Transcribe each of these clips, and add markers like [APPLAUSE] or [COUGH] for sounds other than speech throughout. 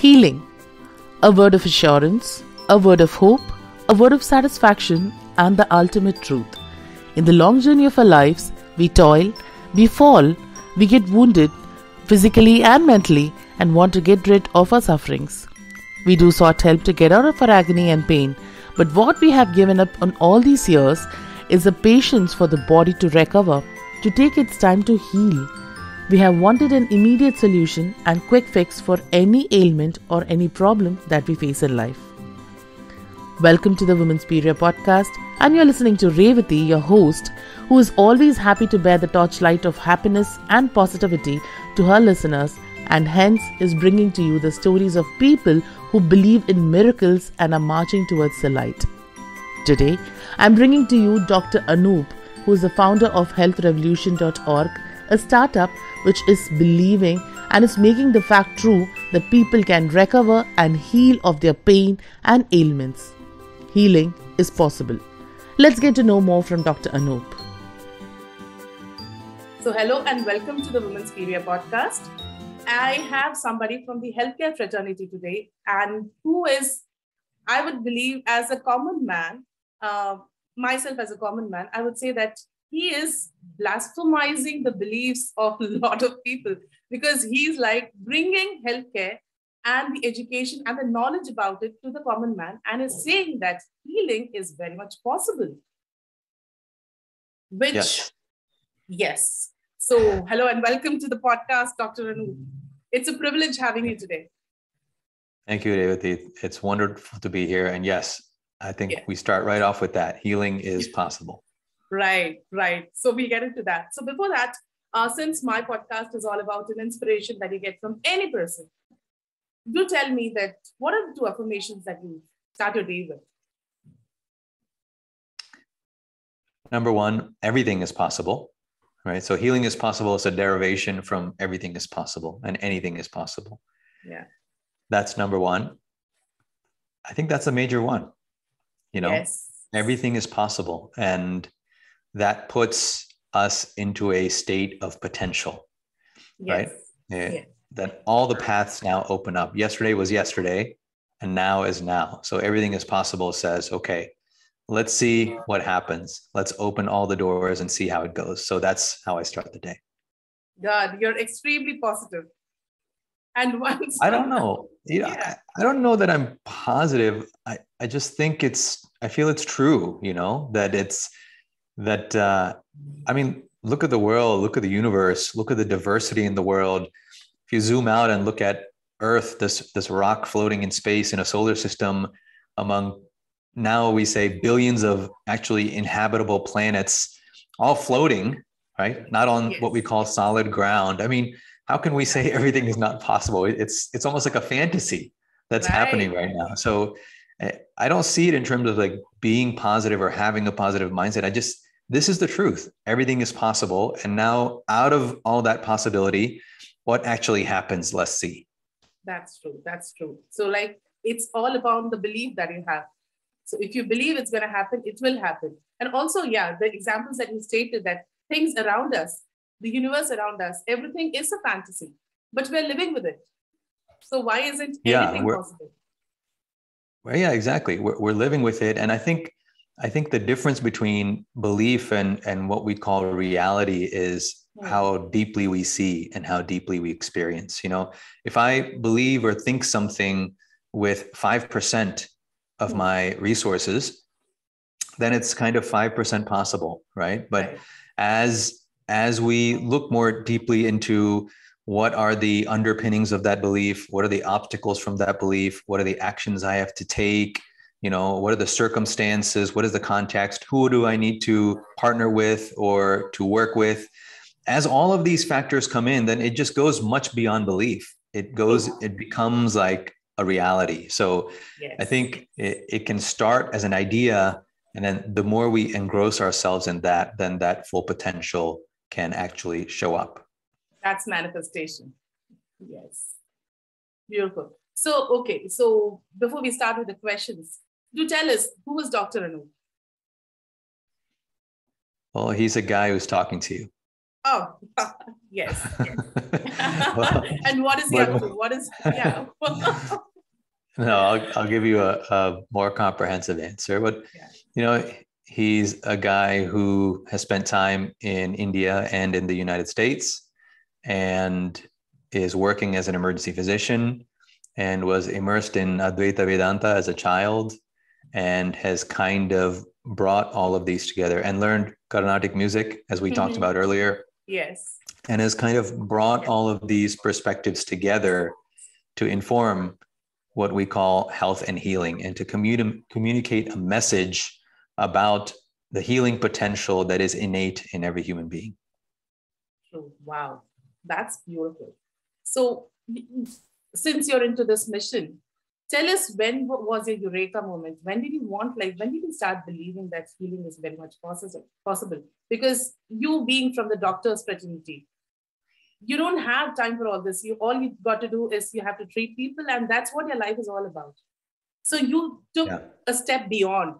Healing. A word of assurance, a word of hope, a word of satisfaction, and the ultimate truth. In the long journey of our lives, we toil, we fall, we get wounded, physically and mentally, and want to get rid of our sufferings. We do sought help to get out of our agony and pain, but what we have given up on all these years is the patience for the body to recover, to take its time to heal. We have wanted an immediate solution and quick fix for any ailment or any problem that we face in life. Welcome to the Wominspiria podcast, and you're listening to Revati, your host, who is always happy to bear the torchlight of happiness and positivity to her listeners, and hence is bringing to you the stories of people who believe in miracles and are marching towards the light. Today, I'm bringing to you Dr. Anoop, who is the founder of healthrevolution.org, a startup which is believing and is making the fact true that people can recover and heal of their pain and ailments. Healing is possible. Let's get to know more from Dr. Anoop. So, hello and welcome to the Wominspiria podcast. I have somebody from the healthcare fraternity today, and who is, I would believe, as a common man, uh, myself as a common man, I would say that he is blasphemizing the beliefs of a lot of people because he's like bringing healthcare and the education and the knowledge about it to the common man and is saying that healing is very much possible. Which, yes. yes. So, hello and welcome to the podcast, Dr. Anoop. It's a privilege having you today. Thank you, Revati. It's wonderful to be here. And yes, I think yeah. we start right off with that. Healing is possible. Right, right. So we get into that. So before that, uh, since my podcast is all about an inspiration that you get from any person, do tell me that what are the two affirmations that you start your day with? Number one, everything is possible, right? So healing is possible. It's a derivation from everything is possible and anything is possible. Yeah. That's number one. I think that's a major one you know yes. everything is possible and that puts us into a state of potential yes. right yeah. yeah. that all the paths now open up. Yesterday was yesterday and now is now. So everything is possible says okay let's see what happens. Let's open all the doors and see how it goes. So that's how i start the day. God you're extremely positive. And [LAUGHS] once i don't know. You know, yeah. I, I don't know that i'm positive. I i just think it's i feel it's true you know that it's that uh i mean look at the world look at the universe look at the diversity in the world if you zoom out and look at earth this this rock floating in space in a solar system among now we say billions of actually inhabitable planets all floating right not on yes. what we call solid ground i mean how can we say [LAUGHS] everything is not possible? It's it's almost like a fantasy that's right. happening right now. So Eh, I don't see it in terms of like being positive or having a positive mindset. I just this is the truth. Everything is possible, and now out of all that possibility, what actually happens? Let's see. That's true. That's true. So like it's all about the belief that you have. So if you believe it's going to happen, it will happen. And also, yeah, the examples that you stated that things around us the universe around us, everything is a fantasy, but we're living with it. So why isn't yeah, anything possible? Well, yeah, exactly. We're, we're living with it, and I think I think the difference between belief and and what we call reality is hmm. how deeply we see and how deeply we experience. You know, if I believe or think something with five percent of hmm. my resources, then it's kind of five percent possible, right? But as as we look more deeply into what are the underpinnings of that belief? What are the obstacles from that belief? What are the actions i have to take? You know what are the circumstances? What is the context? Who do i need to partner with or to work with? As all of these factors come in then it just goes much beyond belief. It goes it becomes like a reality. So yes. i think it, it can start as an idea and then the more we engross ourselves in that then that full potential can actually show up. That's manifestation. Yes. Beautiful. So, okay. So, before we start with the questions, do tell us who was Dr. Anoop? Well, he's a guy who's talking to you. Oh, [LAUGHS] yes. [LAUGHS] yes. [LAUGHS] and what is but- other? What is yeah? No, I'll, I'll give you a, a more comprehensive answer. But, Yeah. you know, he's a guy who has spent time in India and in the United States and is working as an emergency physician and was immersed in Advaita Vedanta as a child and has kind of brought all of these together and learned Carnatic music, as we talked Mhm. about earlier, yes. and has kind of brought all of these perspectives together to inform what we call health and healing and to communi- communicate a message about the healing potential that is innate in every human being. Wow, that's beautiful. So, since you're into this mission, tell us when was your eureka moment? When did you want, like, when did you start believing that healing is very much possible? Possible because you being from the doctor's fraternity, you don't have time for all this. You all you've got to do is you have to treat people, and that's what your life is all about. So you took Yeah. a step beyond.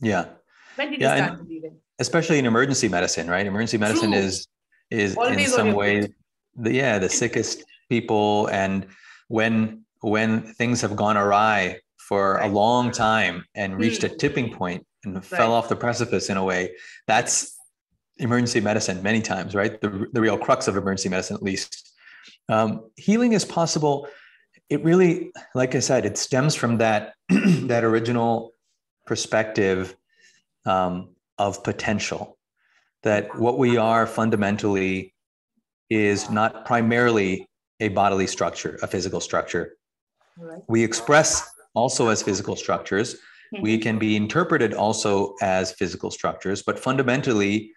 Yeah, When did Yeah, you start believing? especially in emergency medicine, right? Emergency medicine True. is is in Always on some your way the yeah the sickest people. And when when things have gone awry for a long time and reached a Hmm. tipping point and fell off the precipice in a way that's emergency medicine many times right? The, the real crux of emergency medicine at least. Um, healing is possible. It really like i said it stems from that [CLEARS THROAT] that original perspective um, of potential that what we are fundamentally is not primarily a bodily structure, a physical structure. Right. We express also as physical structures. Mm-hmm. We can be interpreted also as physical structures, but fundamentally,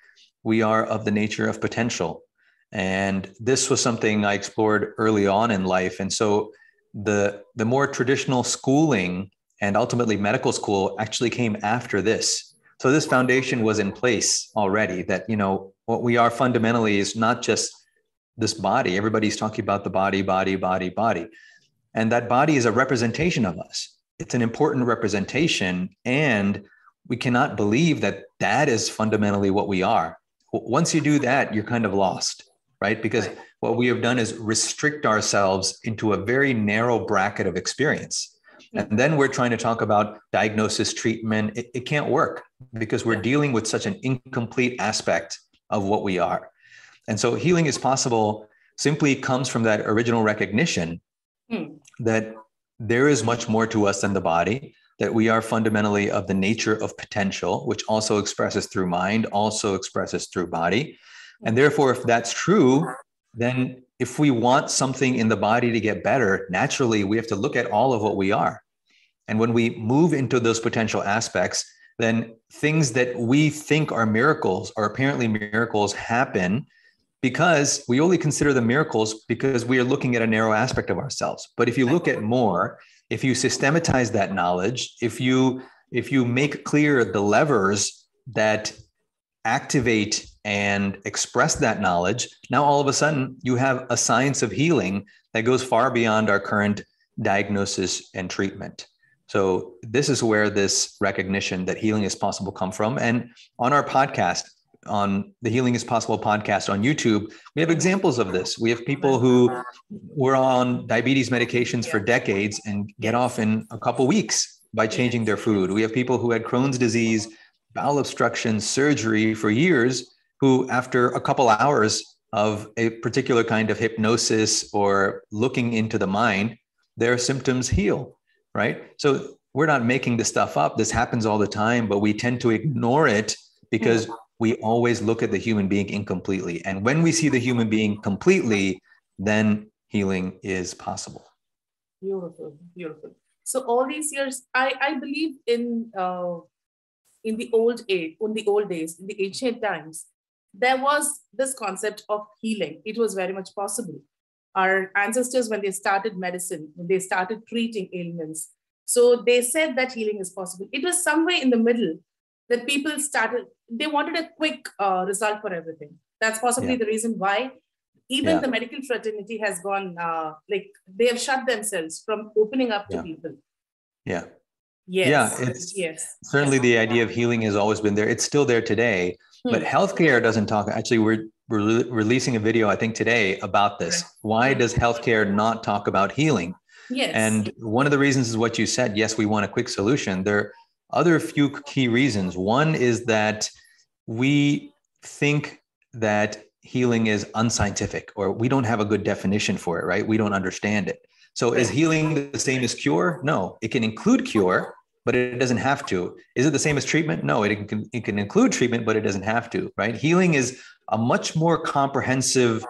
we are of the nature of potential. And this was something I explored early on in life. And so the, the more traditional schooling and ultimately medical school actually came after this. So this foundation was in place already that, you know, what we are fundamentally is not just this body. Everybody's talking about the body, body, body, body. And that body is a representation of us. It's an important representation. And we cannot believe that that is fundamentally what we are. Once you do that, you're kind of lost, right? Because what we have done is restrict ourselves into a very narrow bracket of experience. And then we're trying to talk about diagnosis, treatment. It, it can't work because we're dealing with such an incomplete aspect of what we are. And so healing is possible simply comes from that original recognition Hmm. that there is much more to us than the body, that we are fundamentally of the nature of potential, which also expresses through mind, also expresses through body. And therefore, if that's true, then if we want something in the body to get better, naturally we have to look at all of what we are. And when we move into those potential aspects, then things that we think are miracles or apparently miracles happen because we only consider the miracles because we are looking at a narrow aspect of ourselves. But if you look at more, if you systematize that knowledge, if you if you make clear the levers that activate and express that knowledge, now all of a sudden you have a science of healing that goes far beyond our current diagnosis and treatment. So this is where this recognition that healing is possible come from. And on our podcast, on the Healing is Possible podcast on YouTube, we have examples of this. We have people who were on diabetes medications for decades and get off in a couple weeks by changing their food. We have people who had Crohn's disease, bowel obstruction, surgery for years, who after a couple hours of a particular kind of hypnosis or looking into the mind, their symptoms heal, right? So we're not making this stuff up. This happens all the time, but we tend to ignore it because we always look at the human being incompletely. And when we see the human being completely, then healing is possible. Beautiful, beautiful. So all these years, I, I believe in uh, in the old age, in the old days, in the ancient times, there was this concept of healing. It was very much possible. Our ancestors, when they started medicine, when they started treating ailments, so they said that healing is possible. It was somewhere in the middle that people started. They wanted a quick uh, result for everything. That's possibly Yeah. the reason why even Yeah. the medical fraternity has gone uh, like they have shut themselves from opening up to Yeah. people. Yeah. Yes. Yeah, it's- yes. Certainly the idea of healing has always been there. It's still there today. But Hmm. healthcare doesn't talk. Actually, we're re- releasing a video, I think today, about this. Why does healthcare not talk about healing? Yes. And one of the reasons is what you said. Yes, we want a quick solution. There are other few key reasons. One is that we think that healing is unscientific or we don't have a good definition for it, right? We don't understand it. So is healing the same as cure? No, it can include cure, but it doesn't have to. Is it the same as treatment? No, it can, it can include treatment, but it doesn't have to, right? Healing is a much more comprehensive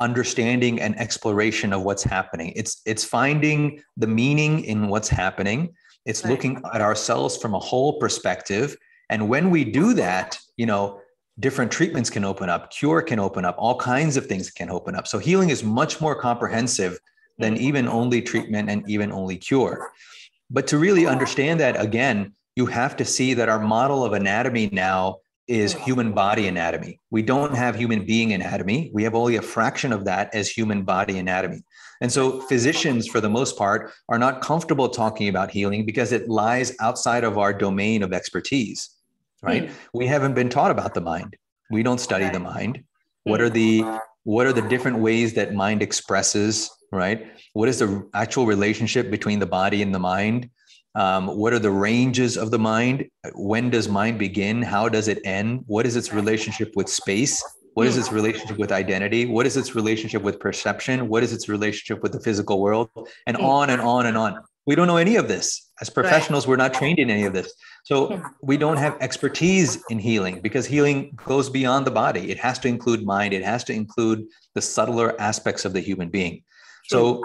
understanding and exploration of what's happening. It's it's finding the meaning in what's happening. It's right. looking at ourselves from a whole perspective. And when we do that, you know, different treatments can open up, cure can open up, all kinds of things can open up. So healing is much more comprehensive than mm. even only treatment and even only cure. But to really understand that again, you have to see that our model of anatomy now is human body anatomy. We don't have human being anatomy. We have only a fraction of that as human body anatomy. And so physicians, for the most part, are not comfortable talking about healing because it lies outside of our domain of expertise, right? Mm. We haven't been taught about the mind. We don't study the mind. What are the what are the different ways that mind expresses, right? What is the actual relationship between the body and the mind? Um, what are the ranges of the mind? When does mind begin? How does it end? What is its relationship with space? What is its relationship with identity? What is its relationship with perception? What is its relationship with the physical world? And on and on and on. We don't know any of this. As professionals, we're not trained in any of this. So we don't have expertise in healing because healing goes beyond the body. It has to include mind, it has to include the subtler aspects of the human being. So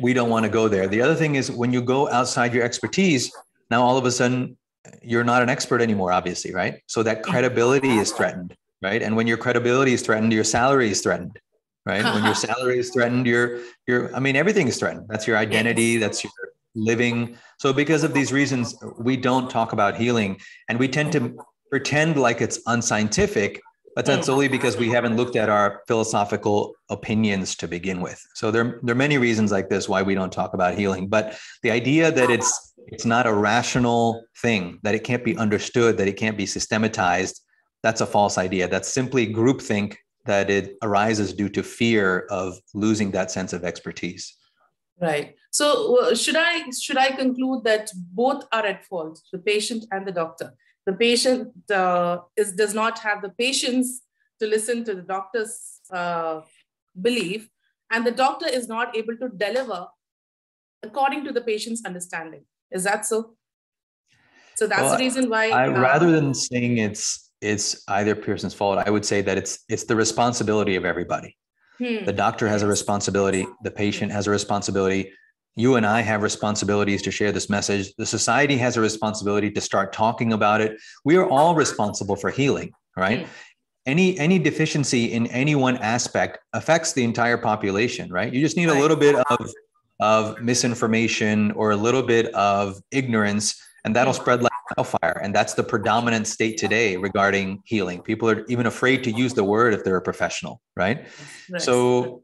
we don't want to go there. The other thing is when you go outside your expertise, now all of a sudden you're not an expert anymore, obviously, right? So that credibility is threatened, right? And when your credibility is threatened, your salary is threatened, right? when your [LAUGHS] salary is threatened, your your I mean everything is threatened. That's your identity, that's your living. So because of these reasons, we don't talk about healing and we tend to pretend like it's unscientific but that's only because we haven't looked at our philosophical opinions to begin with. So there, there are many reasons like this why we don't talk about healing. But the idea that it's it's not a rational thing, that it can't be understood, that it can't be systematized, that's a false idea. That's simply groupthink that it arises due to fear of losing that sense of expertise. Right. So uh, should I should I conclude that both are at fault, the patient and the doctor? The patient uh, is, does not have the patience to listen to the doctor's uh, belief, and the doctor is not able to deliver according to the patient's understanding. Is that so? So that's well, the reason why. I, uh, rather than saying it's it's either person's fault, I would say that it's it's the responsibility of everybody. Hmm. The doctor has a responsibility. The patient has a responsibility you and I have responsibilities to share this message. The society has a responsibility to start talking about it. We are all responsible for healing, right? Mm. Any any deficiency in any one aspect affects the entire population, right? You just need a little bit of of misinformation or a little bit of ignorance and that'll mm. spread like wildfire and that's the predominant state today regarding healing people are even afraid to use the word if they're a professional right, right. so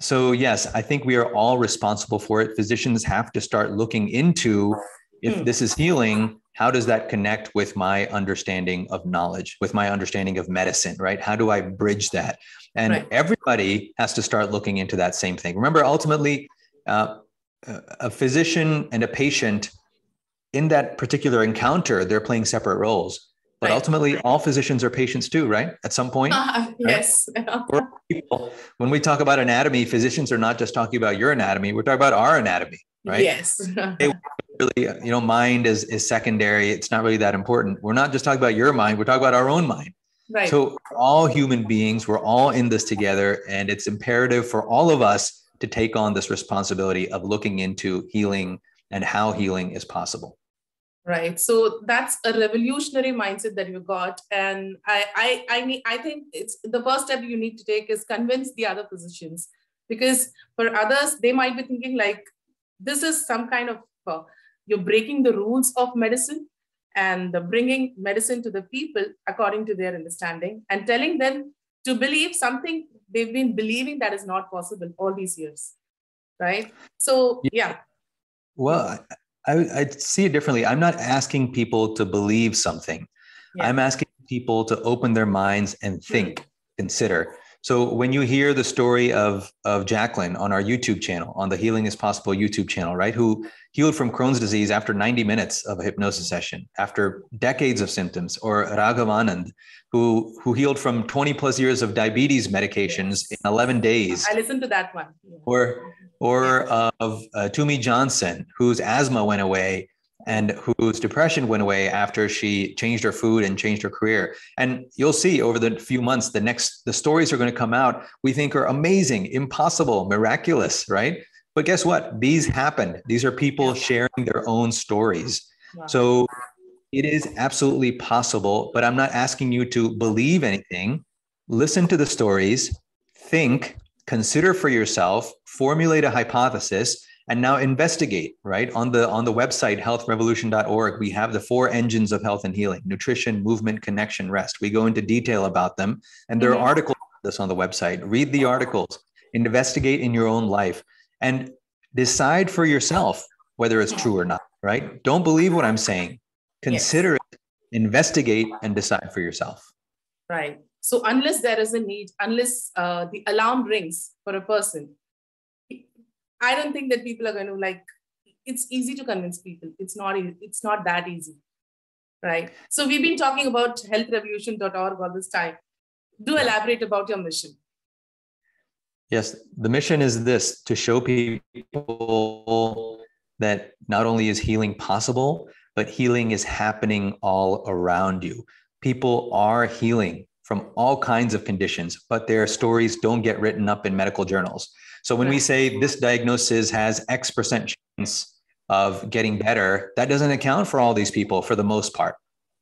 so, yes, I think we are all responsible for it. Physicians have to start looking into if hmm. this is healing, how does that connect with my understanding of knowledge, with my understanding of medicine, right? How do I bridge that? And right. everybody has to start looking into that same thing. Remember, ultimately, uh, a physician and a patient in that particular encounter, they're playing separate roles. But right. ultimately, all physicians are patients too, right? At some point. Uh, yes. people, when we talk about anatomy, physicians are not just talking about your anatomy, we're talking about our anatomy, right? Yes. really, you know, mind is, is secondary. It's not really that important. We're not just talking about your mind, we're talking about our own mind. Right. So, all human beings, we're all in this together, and it's imperative for all of us to take on this responsibility of looking into healing and how healing is possible right? So that's a revolutionary mindset that you got. And i i i mean i think it's the first step you need to take is convince the other physicians. Because for others they might be thinking like this is some kind of uh, you're breaking the rules of medicine and the bringing medicine to the people according to their understanding and telling them to believe something they've been believing that is not possible all these years right? So yeah. Well I, I see it differently. I'm not asking people to believe something. Yeah. I'm asking people to open their minds and think. consider. So when you hear the story of of Jacqueline on our YouTube channel, on the Healing is Possible YouTube channel, right? Who healed from Crohn's disease after 90 minutes of a hypnosis session, after decades of symptoms, or Raghavanand, who who healed from 20 plus years of diabetes medications yes. in 11 days. I listened to that one. Yeah. Or or of uh, Tumi Johnson, whose asthma went away and whose depression went away after she changed her food and changed her career. And you'll see over the few months, the next the stories are going to come out. We think are amazing, impossible, miraculous, right? But guess what? These happened. These are people sharing their own stories. Wow. So it is absolutely possible, but I'm not asking you to believe anything. Listen to the stories, think, consider for yourself, formulate a hypothesis, and now investigate right? On the on the website healthrevolution.org we have the four engines of health and healing nutrition movement connection rest. We go into detail about them. And there mm-hmm. are articles this on the website. Read the articles. Investigate in your own life. And decide for yourself whether it's true or not right? Don't believe what i'm saying. Consider yes. it investigate and decide for yourself. Right. So unless there is a need unless uh, the alarm rings for a person I don't think that people are going to like. It's easy to convince people. It's not. It's not that easy, right? So we've been talking about healthrevolution.org all this time. Do elaborate about your mission. Yes, the mission is this: to show people that not only is healing possible, but healing is happening all around you. People are healing from all kinds of conditions, but their stories don't get written up in medical journals. So when we say this diagnosis has X percent chance of getting better, that doesn't account for all these people for the most part,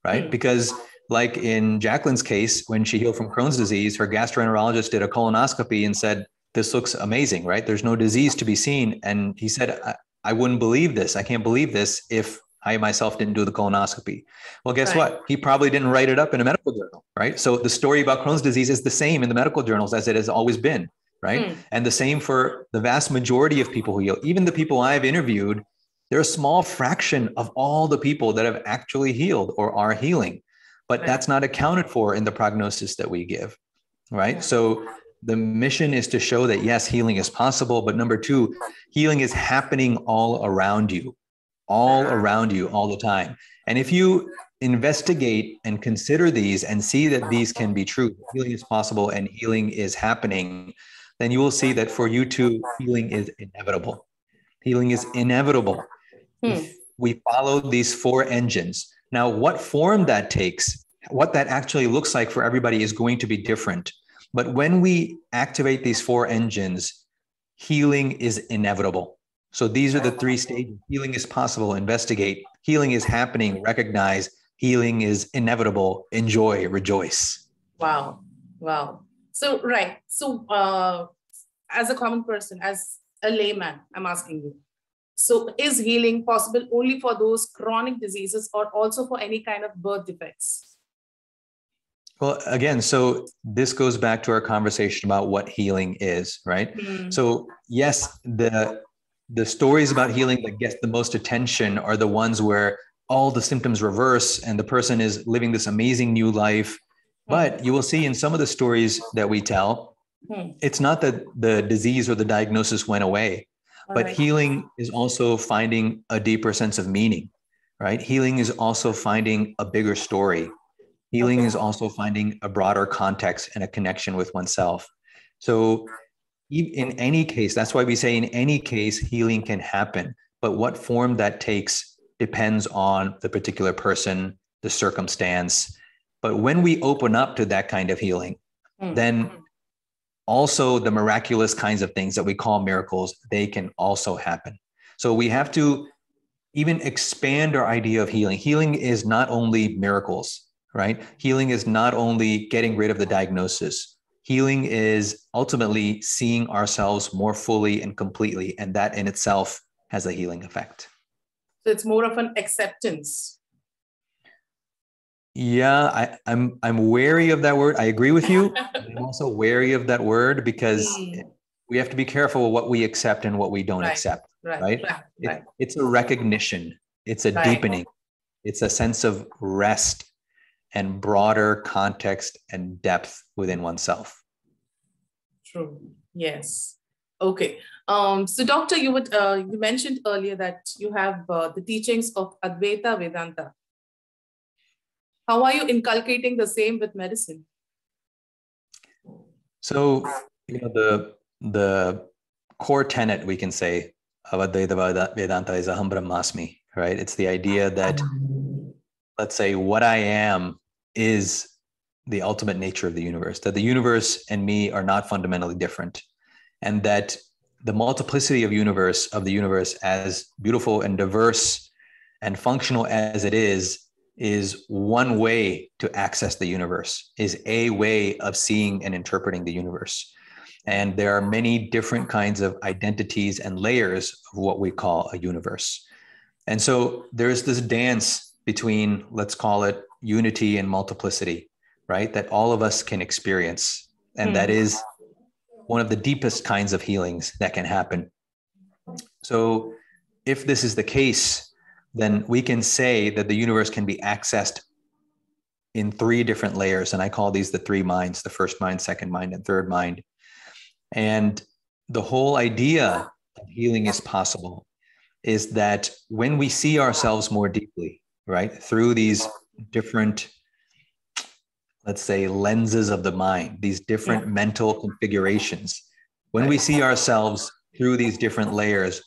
right? Mm. Because like in Jacqueline's case, when she healed from Crohn's disease, her gastroenterologist did a colonoscopy and said, this looks amazing, right? There's no disease to be seen. And he said, I, I wouldn't believe this. I can't believe this if I myself didn't do the colonoscopy. Well, guess right. what? He probably didn't write it up in a medical journal, right? So the story about Crohn's disease is the same in the medical journals as it has always been right? Mm. And the same for the vast majority of people who heal. Even the people I've interviewed, they're a small fraction of all the people that have actually healed or are healing. But right. that's not accounted for in the prognosis that we give, right? So the mission is to show that yes, healing is possible. But number two, healing is happening all around you, all around you all the time. And if you investigate and consider these and see that these can be true, healing is possible and healing is happening, then you will see that for you too, healing is inevitable. Healing is inevitable. Hmm. We follow these four engines. Now, what form that takes, what that actually looks like for everybody is going to be different. But when we activate these four engines, healing is inevitable. So these are the three stages. Healing is possible, investigate. Healing is happening, recognize. Healing is inevitable, enjoy, rejoice. Wow. Wow. So, right. So, uh, as a common person, as a layman, I'm asking you. So, is healing possible only for those chronic diseases or also for any kind of birth defects? Well, again, so this goes back to our conversation about what healing is, right? Mm. So, yes, the the stories about healing that get the most attention are the ones where all the symptoms reverse and the person is living this amazing new life but you will see in some of the stories that we tell, hmm. it's not that the disease or the diagnosis went away, but healing is also finding a deeper sense of meaning, right? Healing is also finding a bigger story. Healing is also finding a broader context and a connection with oneself. So, in any case, that's why we say in any case, healing can happen. But what form that takes depends on the particular person, the circumstance, but when we open up to that kind of healing, mm-hmm. then also the miraculous kinds of things that we call miracles, they can also happen. So we have to even expand our idea of healing. Healing is not only miracles, right? Healing is not only getting rid of the diagnosis. Healing is ultimately seeing ourselves more fully and completely. And that in itself has a healing effect. So it's more of an acceptance yeah, I, I'm I'm wary of that word. I agree with you. [LAUGHS] I'm also wary of that word because mm. we have to be careful what we accept and what we don't right. accept. Right. Right. right. It, it's a recognition. It's a deepening. It's a sense of rest. and broader context and depth within oneself. True. Yes. Okay. Um, so, Doctor, you would uh, you mentioned earlier that you have uh, the teachings of Advaita Vedanta. How are you inculcating the same with medicine? So, you know, the the core tenet we can say of Vedanta is aham brahmasmi, right? It's the idea that, let's say, what I am is the ultimate nature of the universe, that the universe and me are not fundamentally different, and that the multiplicity of universe of the universe as beautiful and diverse and functional as it is is one way to access the universe is a way of seeing and interpreting the universe and there are many different kinds of identities and layers of what we call a universe. And so there's this dance between, let's call it unity and multiplicity, right? That all of us can experience. And mm. that hmm. is one of the deepest kinds of healings that can happen. So if this is the case, then we can say that the universe can be accessed in three different layers. And I call these the three minds the first mind, second mind, and third mind. And the whole idea of healing is possible is that when we see ourselves more deeply, right, through these different, let's say, lenses of the mind, these different yeah. mental configurations, when we see ourselves through these different layers,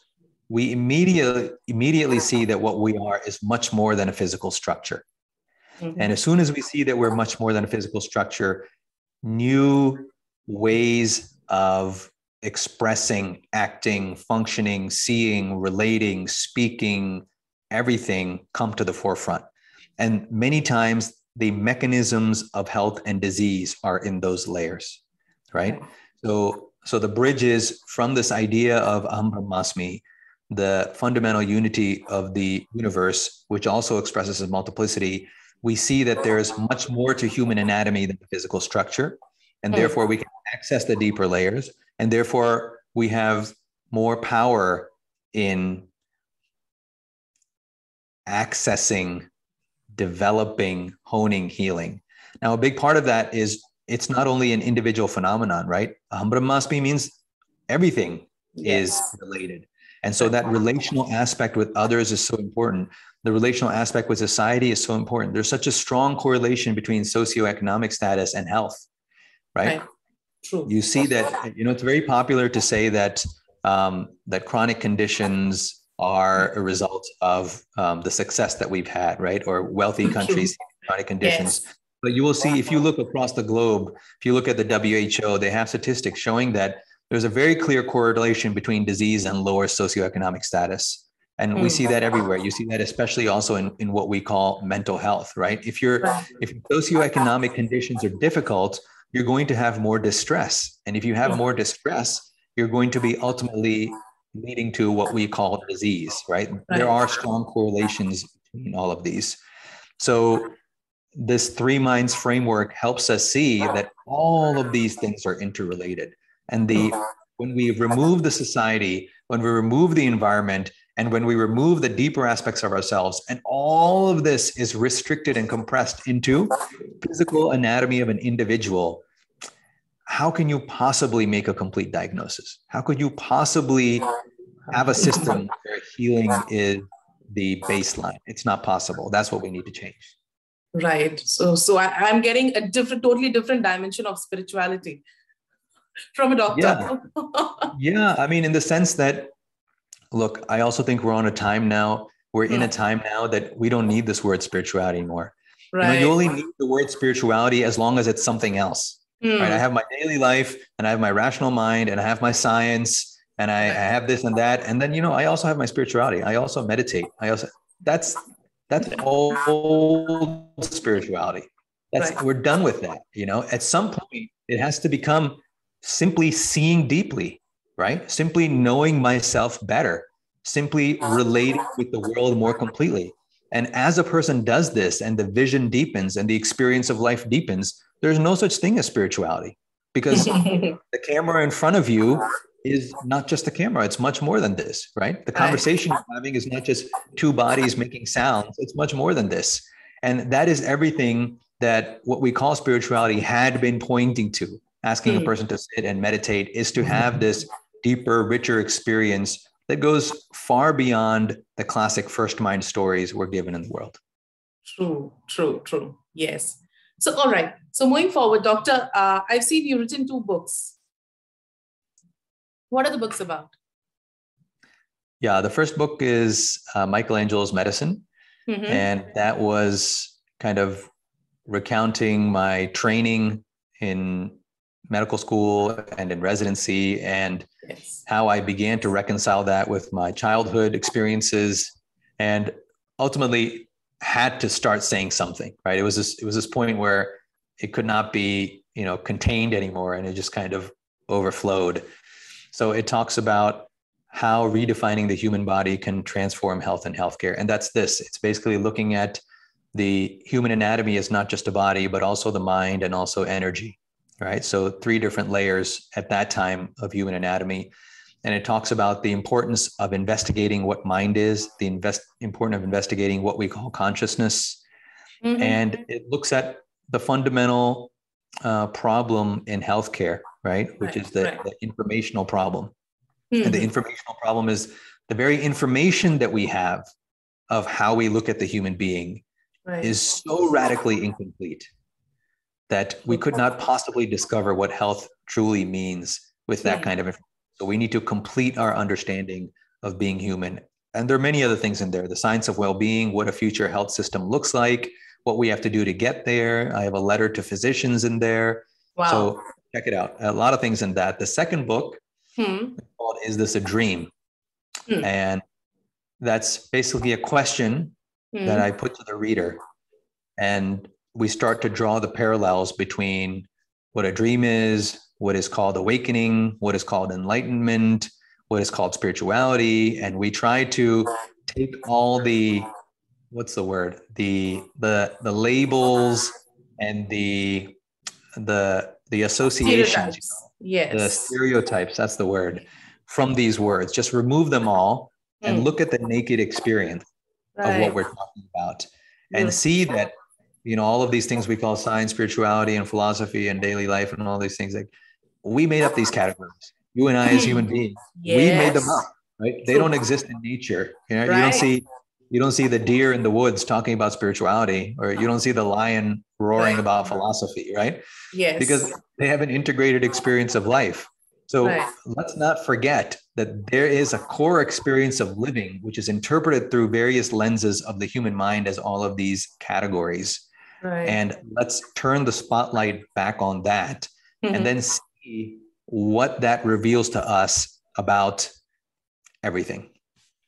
we immediately immediately see that what we are is much more than a physical structure. Mm-hmm. And as soon as we see that we're much more than a physical structure, new ways of expressing, acting, functioning, seeing, relating, speaking, everything come to the forefront. And many times the mechanisms of health and disease are in those layers, right? So, so the bridge is from this idea of Aham Brahmasmi, the fundamental unity of the universe, which also expresses as multiplicity, we see that there's much more to human anatomy than the physical structure and hmm. therefore we can access the deeper layers and therefore we have more power in accessing developing honing healing now a big part of that is it's not only an individual phenomenon right aham brahmasmi means everything yes. is related and so that relational aspect with others is so important the relational aspect with society is so important there's such a strong correlation between socioeconomic status and health right? right. True. You see that you know it's very popular to say that um, that chronic conditions are a result of um, the success that we've had, right? Or wealthy countries chronic conditions. Yes. But you will see if you look across the globe, if you look at the WHO, they have statistics showing that there's a very clear correlation between disease and lower socioeconomic status. And mm. we see that everywhere. You see that especially also in, in what we call mental health, right? If your if socioeconomic conditions are difficult, you're going to have more distress. And if you have more distress, you're going to be ultimately leading to what we call disease, right? There are strong correlations between all of these. So, this three minds framework helps us see that all of these things are interrelated. And the when we remove the society, when we remove the environment, and when we remove the deeper aspects of ourselves, and all of this is restricted and compressed into physical anatomy of an individual, how can you possibly make a complete diagnosis? How could you possibly have a system where healing is the baseline? It's not possible. That's what we need to change. Right. So, so I, am getting a different, totally different dimension of spirituality from a doctor. Yeah. yeah. I mean, in the sense that look, I also think we're on a time now. We're in a time now that we don't need this word spirituality anymore. Right. You, know, you only need the word spirituality as long as it's something else. Mm. Right. I have my daily life and I have my rational mind and I have my science and I, I have this and that. And then, you know, I also have my spirituality. I also meditate. I also that's that's old spirituality. That's right. we're done with that. You know, at some point it has to become simply seeing deeply right? Simply knowing myself better, simply relating with the world more completely. And as a person does this and the vision deepens and the experience of life deepens, there's no such thing as spirituality because [LAUGHS] the camera in front of you is not just the camera, it's much more than this, right? The conversation you're having is not just two bodies making sounds, it's much more than this. And that is everything that what we call spirituality had been pointing to, asking a Hmm. person to sit and meditate, is to have this deeper, richer experience that goes far beyond the classic first mind stories we're given in the world. True, true, true. Yes. So, all right. So, moving forward, Doctor, uh, I've seen you've written two books. What are the books about? Yeah, the first book is uh, Michelangelo's Medicine, Mhm. and that was kind of recounting my training in medical school and in residency and Yes. how I began to reconcile that with my childhood experiences and ultimately had to start saying something right? It was this it was this point where it could not be you know contained anymore and it just kind of overflowed. So it talks about how redefining the human body can transform health and healthcare. And that's this it's basically looking at the human anatomy is not just a body but also the mind and also energy right? So three different layers at that time of human anatomy. And it talks about the importance of investigating what mind is the invest importance of investigating what we call consciousness. Mhm. and it looks at the fundamental uh, problem in healthcare right? Which Right, is the, right. the informational problem. And the informational problem is the very information that we have of how we look at the human being Right. is so radically incomplete that we could not possibly discover what health truly means with that kind of information. So we need to complete our understanding of being human. And there are many other things in there the science of well being, what a future health system looks like, what we have to do to get there. I have a letter to physicians in there. wow. So check it out. A lot of things in that. The second book Hmm. called Is This a Dream? Hmm. And that's basically a question Hmm. that I put to the reader. And we start to draw the parallels between what a dream is, what is called awakening, what is called enlightenment, what is called spirituality. And we try to take all the what's the word? The the the labels and the the the associations, Stereotypes. the Yes. stereotypes, that's the word, from these words. Just remove them all and Hmm. look at the naked experience of what we're talking about and see that you know all of these things we call science spirituality and philosophy and daily life and all these things like we made up these categories you and i as human [LAUGHS] beings we made them up right they don't exist in nature you know you don't see you don't see the deer in the woods talking about spirituality or you don't see the lion roaring Right. about philosophy right Yes. because they have an integrated experience of life. So Right. let's not forget that there is a core experience of living, which is interpreted through various lenses of the human mind as all of these categories. Right. And let's turn the spotlight back on that Mhm. and then see what that reveals to us about everything.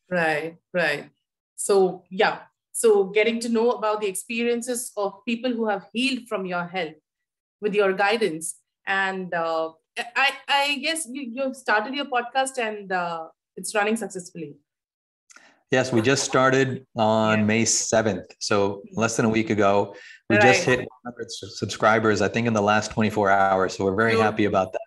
Right, right. So, yeah. So, getting to know about the experiences of people who have healed from your help with your guidance. And uh, I, I guess you, you've started your podcast and uh, it's running successfully. Yes, we just started on Yeah. May 7th. So less than a week ago. We just hit 100 s- subscribers, I think, in the last 24 hours. So we're very Good. happy about that.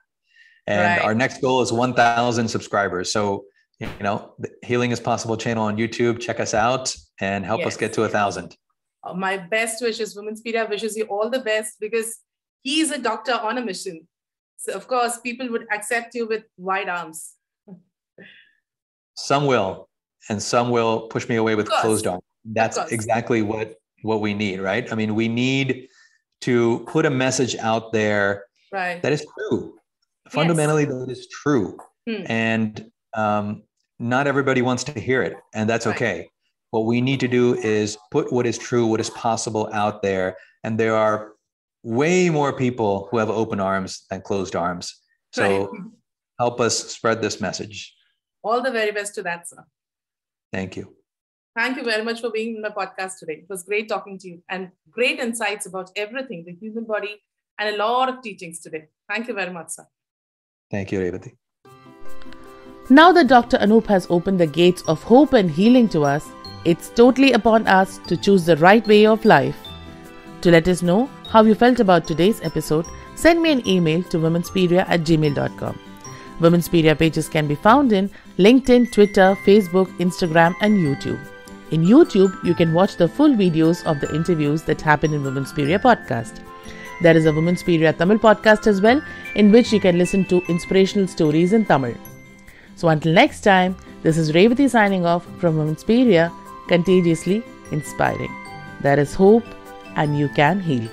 And Right. our next goal is 1,000 subscribers. So, you know, the Healing is Possible channel on YouTube, check us out and help us get to a 1,000. Uh, my best wishes, Wominspiria wishes you all the best because he's a doctor on a mission. So, of course, people would accept you with wide arms. Some will, and some will push me away with closed arms. That's exactly what what we need, right? I mean, we need to put a message out there Right. that is true. Fundamentally, that is true. Hmm. And um, not everybody wants to hear it, and that's Right. okay. What we need to do is put what is true, what is possible out there. And there are way more people who have open arms than closed arms. So Right. help us spread this message. All the very best to that, sir. Thank you. Thank you very much for being in my podcast today. It was great talking to you and great insights about everything, the human body, and a lot of teachings today. Thank you very much, sir. Thank you, Revati. Now that Dr. Anoop has opened the gates of hope and healing to us, it's totally upon us to choose the right way of life. To let us know how you felt about today's episode, send me an email to wominspiria at gmail.com. Wominspiria pages can be found in LinkedIn, Twitter, Facebook, Instagram, and YouTube. In YouTube, you can watch the full videos of the interviews that happen in Wominspiria podcast. There is a Wominspiria Tamil podcast as well, in which you can listen to inspirational stories in Tamil. So until next time, this is Revati signing off from Wominspiria, contagiously inspiring. There is hope and you can heal.